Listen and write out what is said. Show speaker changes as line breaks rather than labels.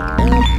Um.